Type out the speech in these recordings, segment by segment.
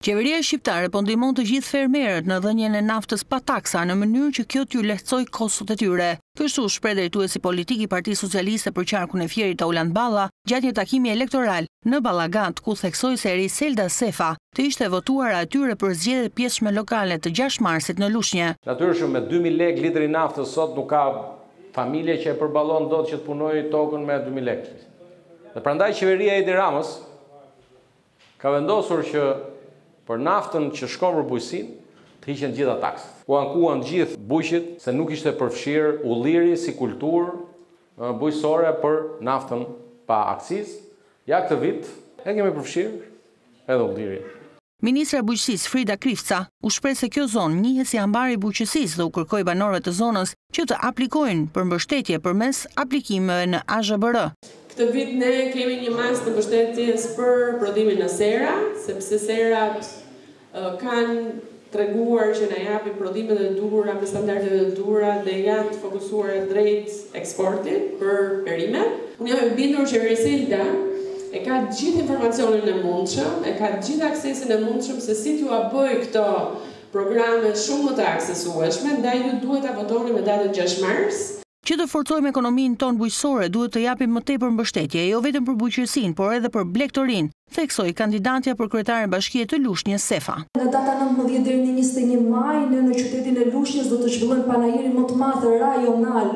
Qeveria shqiptare po ndihmon të gjithë fermerët në dhënien e naftës pa taksa në mënyrë që kjo t'u lehtësojë kostot e tyre. Kështu u shpreh drejtuesi politik i Partisë Socialiste për qarkun e Fierit Taulant Balla gjatë një takimi elektoral në Ballagat ku theksoi se Eriselda Sefa të ishte e votuara e tyre për zgjedhjet e pjesshme lokale të gjashtë marsit në Lushnje. Natyrshëm, me dy mijë lekë litri i naftës sot nuk ka familje që e përballon dot që të punojë tokën me dy mijë lekë. Dhe prandaj qeveria e Edi Ramës ka vendosur që për naftën që shkon për bujqësinë të hiqen të gjitha taksat. U ankuan të gjithë bujqit se nuk ishte përfshirë ulliri si kulturë bujqësore për naftën pa akcizë. Ja këtë vit e kemi përfshirë edhe ullirin. Ministrja e Bujqësisë, Frida Krifca, u shpreh se kjo zonë njihet si ambari i bujqësisë dhe u kërkoi banorëve të zonës që të aplikojnë për mbështetje përmes aplikimeve në AZHBR. Këtë vit ne kemi një masë të mbështetjes për prodhimin në sera, sepse serat kanë treguar që na japin prodhimet e duhura me standardet e duhura dhe janë të fokusuara drejt eksportit për perimet. Unë jam e bindur që Eriselda e ka të gjithë informacionin e mundshëm, e ka të gjithë aksesin e mundshëm se si t'jua bëjë këto programe shumë më të aksesueshme, ndaj ju duhet ta votoni me datën gjashtë mars. Që të forcojmë ekonominë tonë bujqësore, duhet të japim më tepër mbështetje, jo vetëm për bujqësinë, por edhe për blegtorinë, theksoi kandidatja për kryetare bashkie të Lushnjes, Sefa. Nga data nëntëmbëdhjetë deri në njëzet e një maj ne në qytetin e Lushnjes do të zhvillojmë panairin më të madh rajonal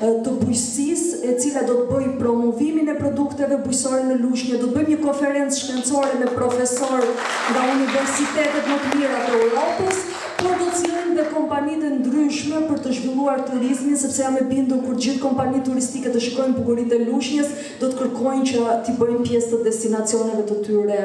të bujqësisë, e cila do të bëjë promovimin e produkteve bujqësore në Lushnje. Do të bëjmë një konferencë shkencore me profesorë nga universitetet më të mira të Europës, por do të sjellim dhe kompanitë e ndryshme për të zhvilluar turizmin, sepse jam e bindur kur të gjithë kompanitë turistike të shikojnë bukuritë e Lushnjës, do të kërkojnë që t'i bëjnë pjesë të destinacioneve të tyre.